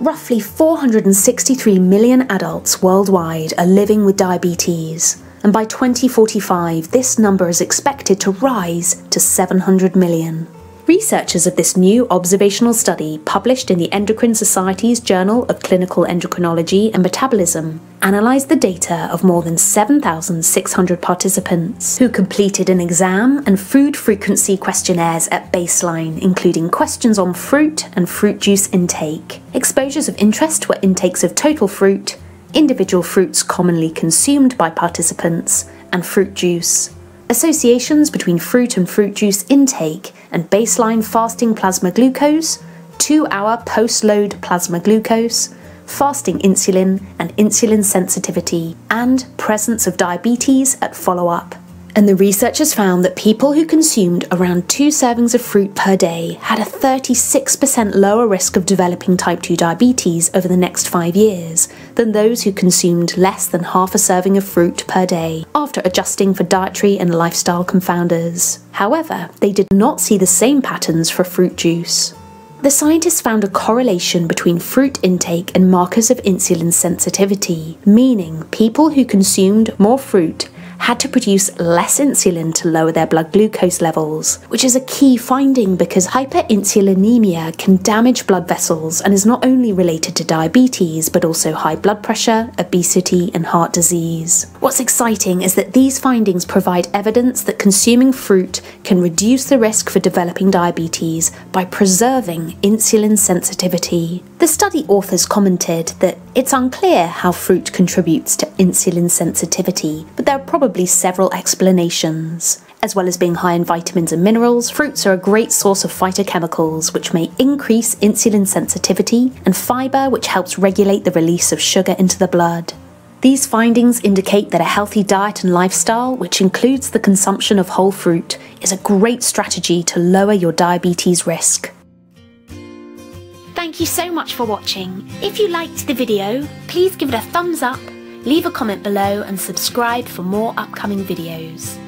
Roughly 463 million adults worldwide are living with diabetes, and by 2045, this number is expected to rise to 700 million. Researchers of this new observational study, published in the Endocrine Society's Journal of Clinical Endocrinology and Metabolism, analysed the data of more than 7,600 participants who completed an exam and food frequency questionnaires at baseline, including questions on fruit and fruit juice intake. Exposures of interest were intakes of total fruit, individual fruits commonly consumed by participants, and fruit juice. Associations between fruit and fruit juice intake and baseline fasting plasma glucose, 2 hour post load plasma glucose, fasting insulin and insulin sensitivity, and presence of diabetes at follow up and the researchers found that people who consumed around two servings of fruit per day had a 36% lower risk of developing type 2 diabetes over the next five years than those who consumed less than half a serving of fruit per day after adjusting for dietary and lifestyle confounders. However, they did not see the same patterns for fruit juice. The scientists found a correlation between fruit intake and markers of insulin sensitivity, meaning people who consumed more fruit had to produce less insulin to lower their blood glucose levels, which is a key finding because hyperinsulinemia can damage blood vessels and is not only related to diabetes but also high blood pressure, obesity, and heart disease. What's exciting is that these findings provide evidence that consuming fruit can reduce the risk for developing diabetes by preserving insulin sensitivity. The study authors commented that it's unclear how fruit contributes to insulin sensitivity, but there are probably several explanations. As well as being high in vitamins and minerals, fruits are a great source of phytochemicals which may increase insulin sensitivity, and fibre which helps regulate the release of sugar into the blood. These findings indicate that a healthy diet and lifestyle, which includes the consumption of whole fruit, is a great strategy to lower your diabetes risk. Thank you so much for watching. If you liked the video, please give it a thumbs up, leave a comment below and subscribe for more upcoming videos.